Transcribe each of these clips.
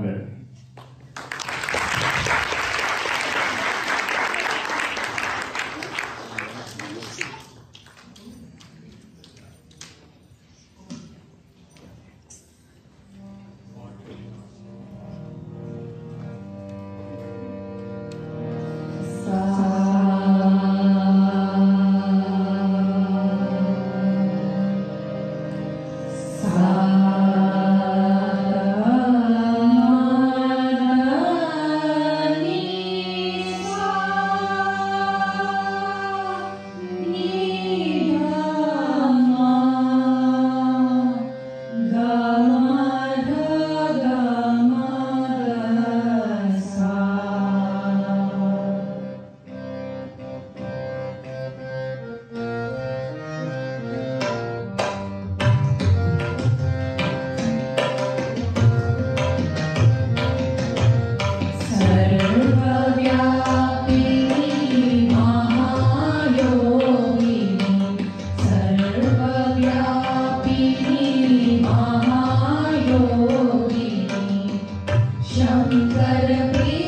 对。Shankara Bhi.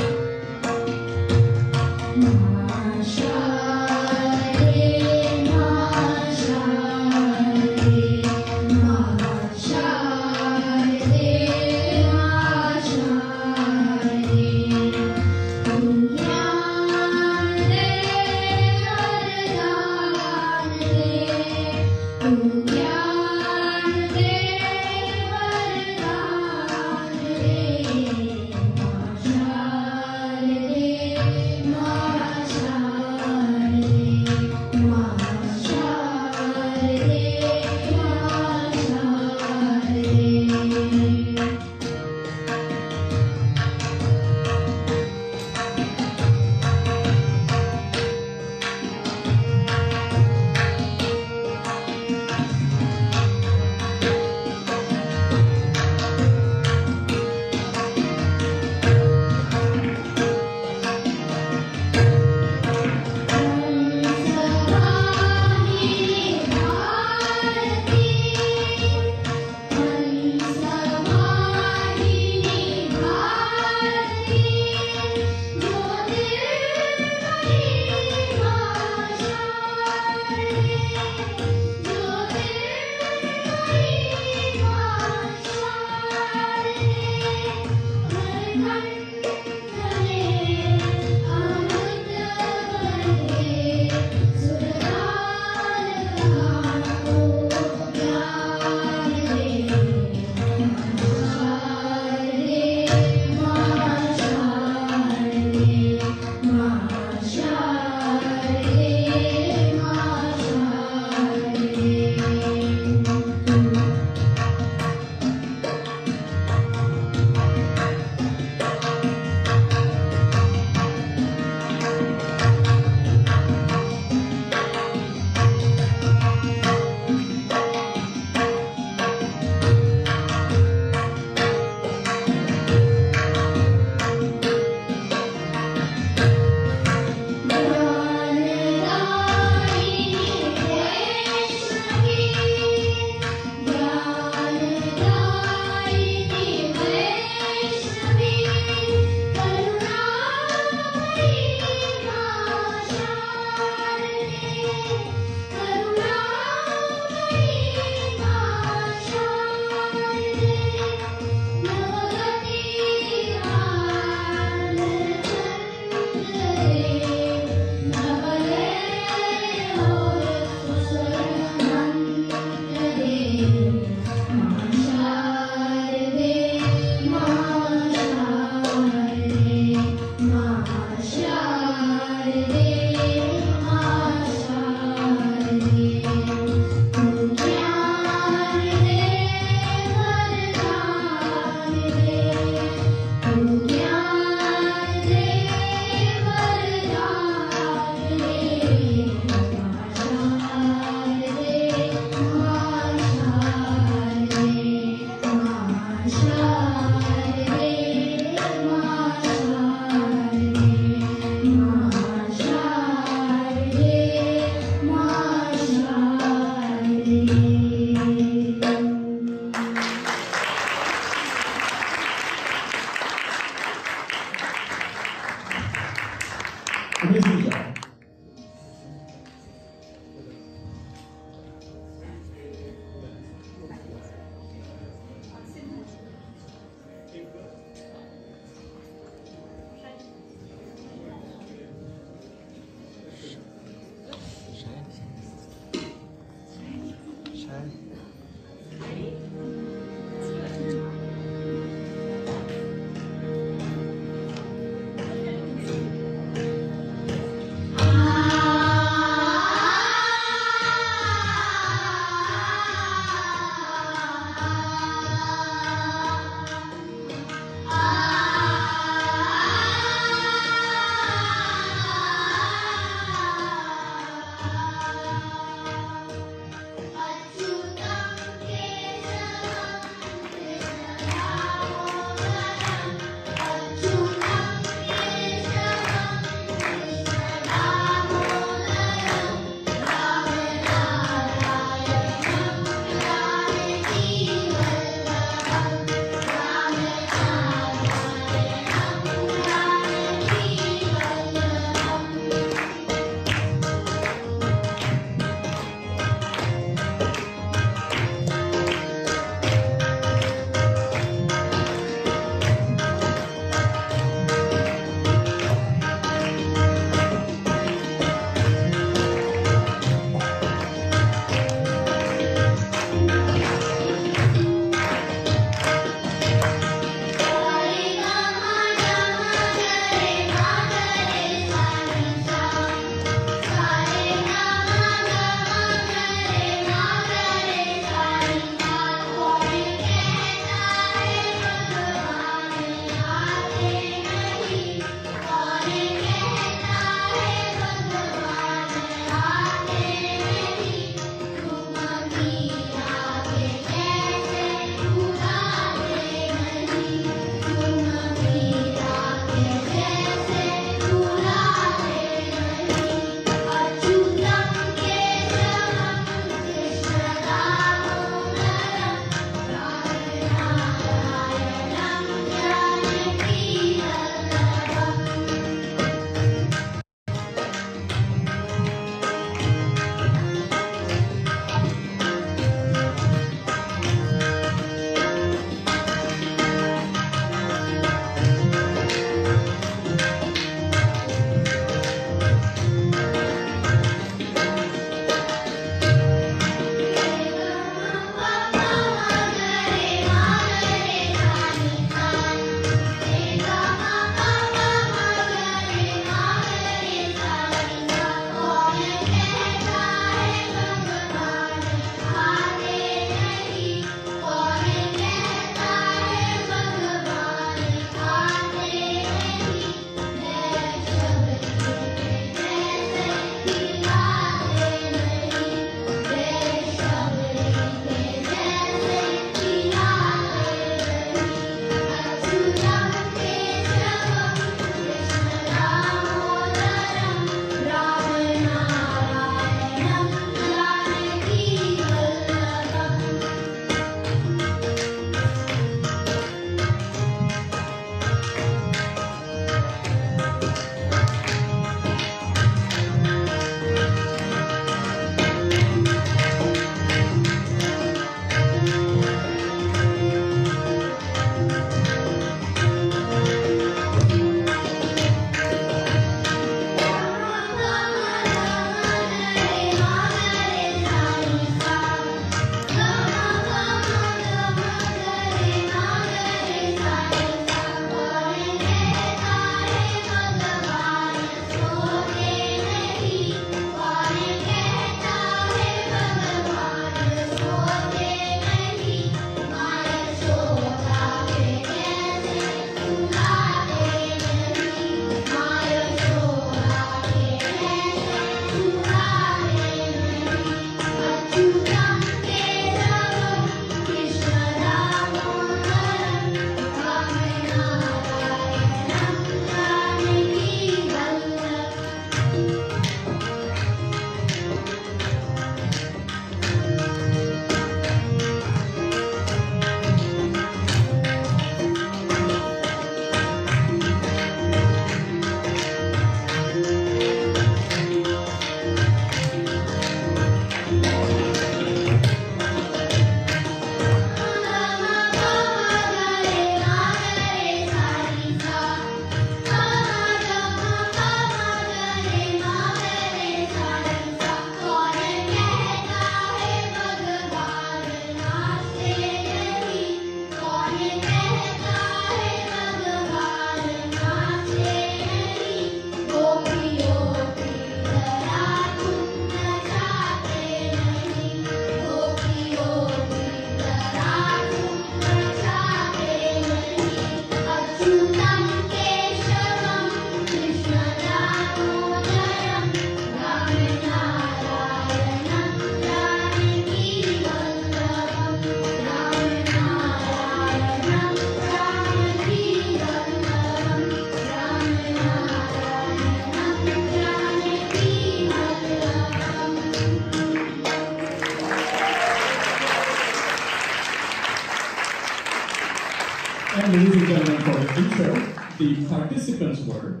The participants were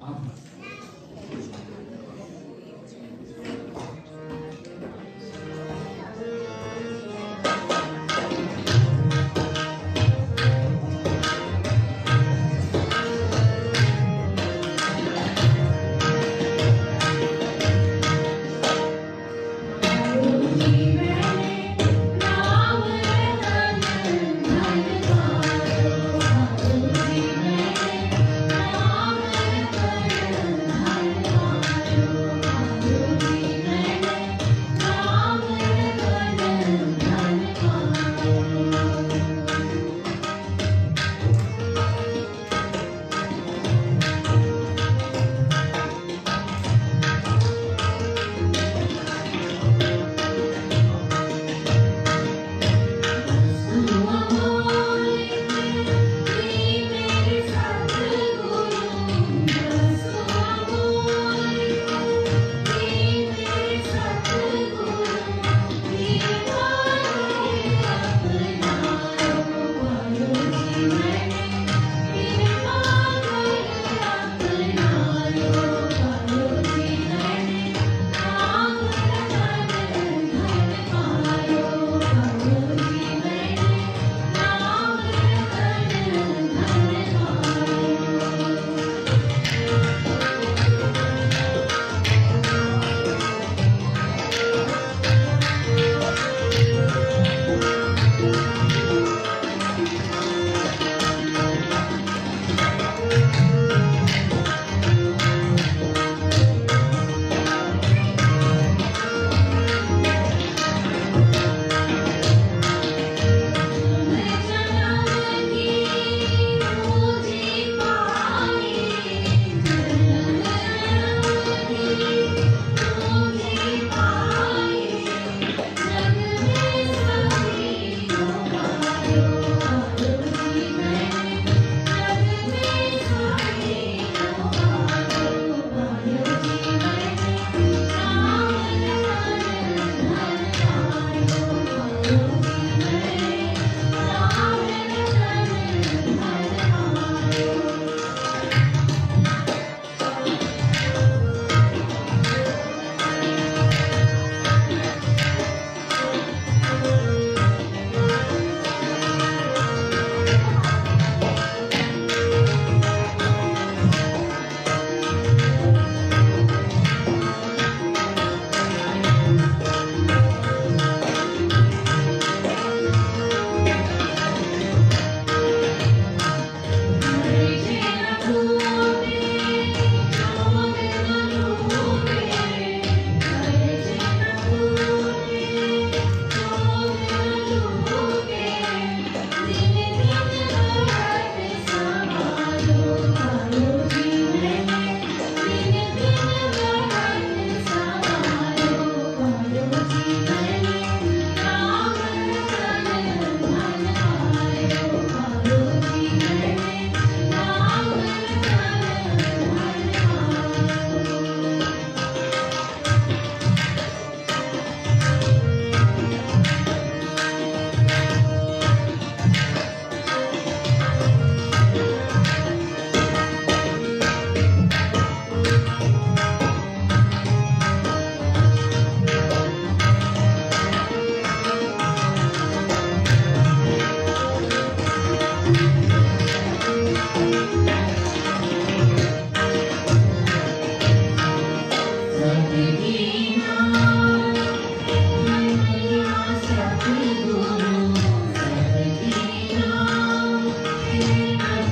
Abha.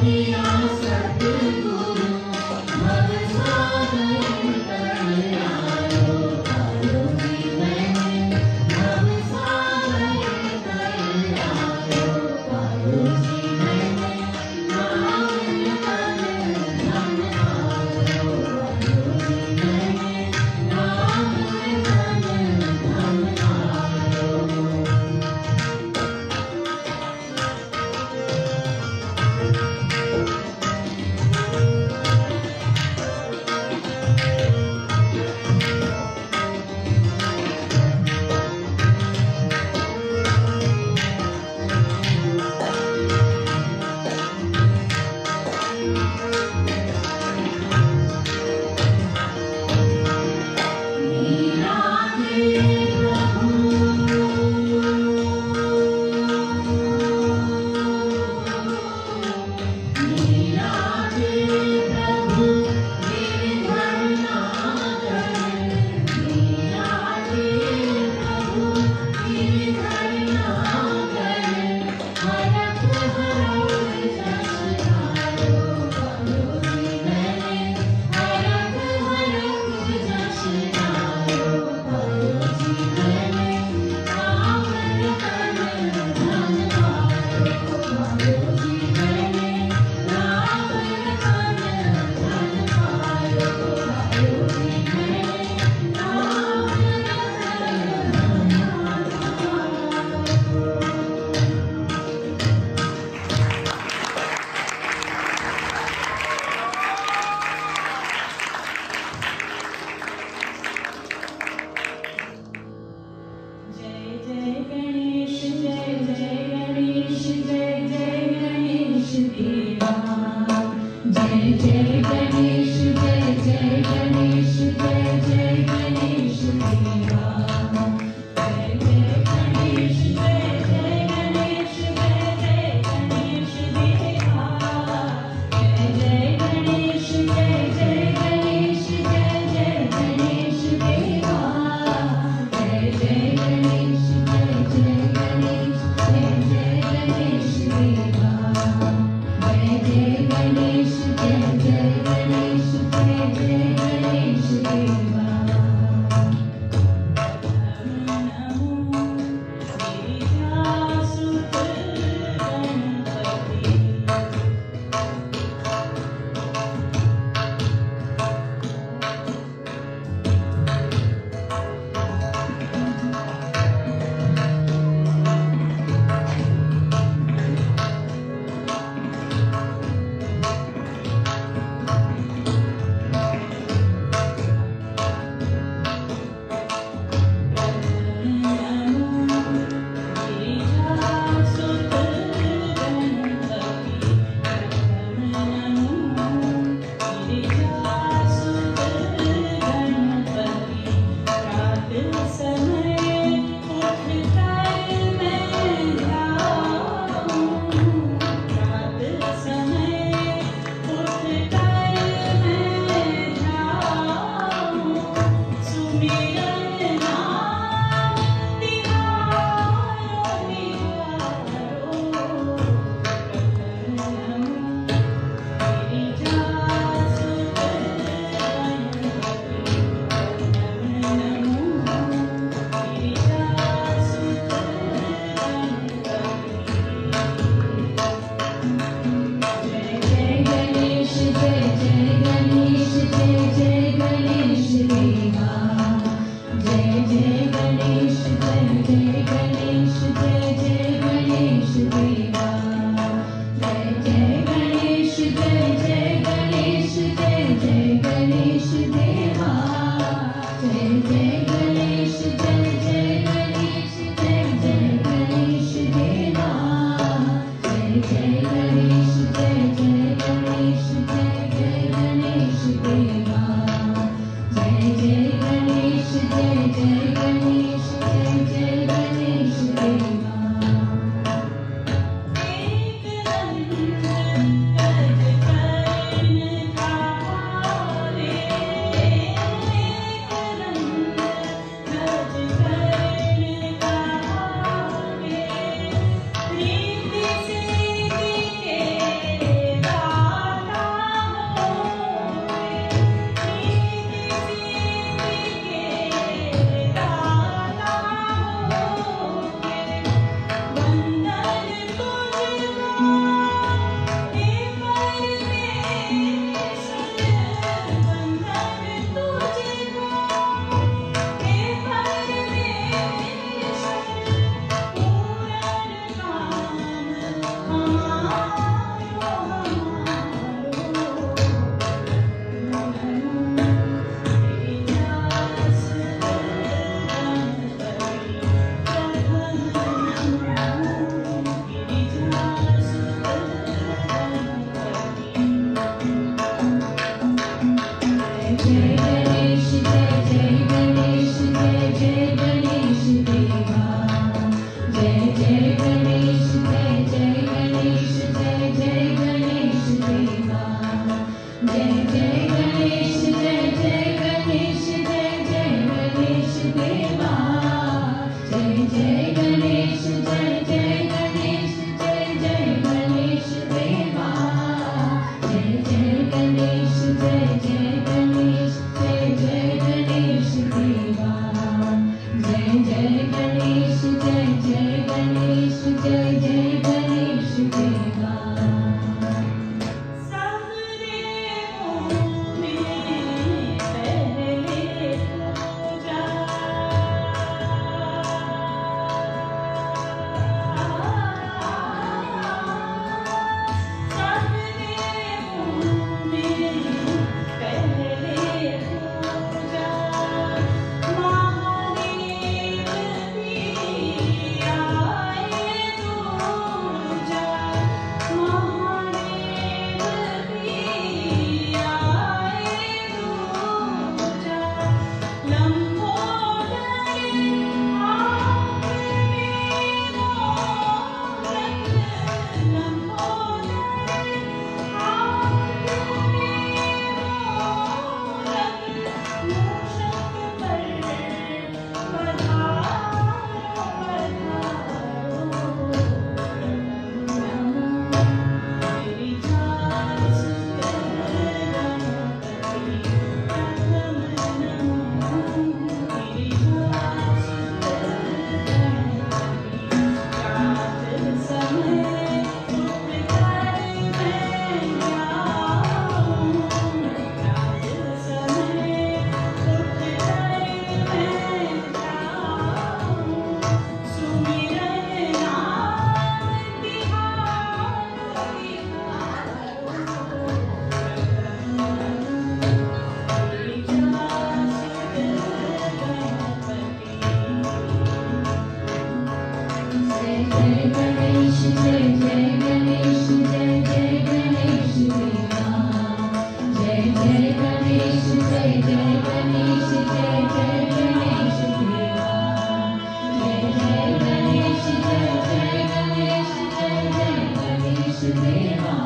Yeah. Thank you.